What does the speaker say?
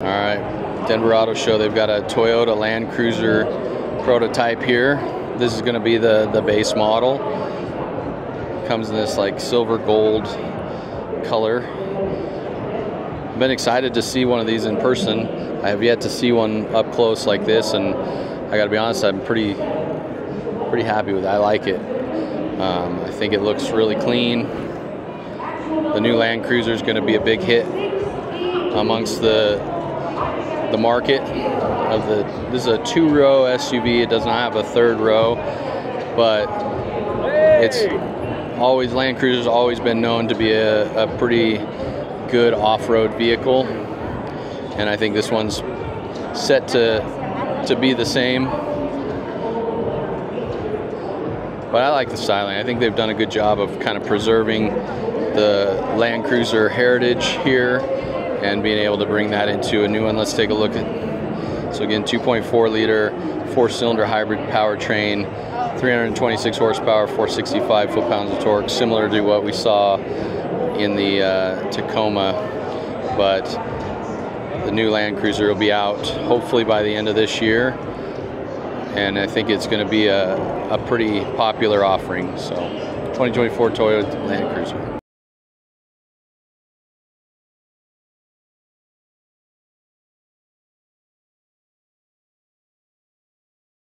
All right, Denver Auto Show, they've got a Toyota Land Cruiser prototype here. This is gonna be the, the base model. Comes in this like silver gold color. I've Been excited to see one of these in person. I have yet to see one up close like this and I gotta be honest, I'm pretty pretty happy with it. I like it. Um, I think it looks really clean. The new Land Cruiser is gonna be a big hit amongst the the market of the this is a two row SUV it does not have a third row but it's always Land Cruiser's always been known to be a, a pretty good off-road vehicle. And I think this one's set to to be the same. But I like the styling. I think they've done a good job of kind of preserving the Land Cruiser heritage here and being able to bring that into a new one. Let's take a look at, so again, 2.4 liter, four cylinder hybrid powertrain, 326 horsepower, 465 foot-pounds of torque, similar to what we saw in the uh, Tacoma, but the new Land Cruiser will be out hopefully by the end of this year. And I think it's going to be a, a pretty popular offering. So 2024 Toyota Land Cruiser.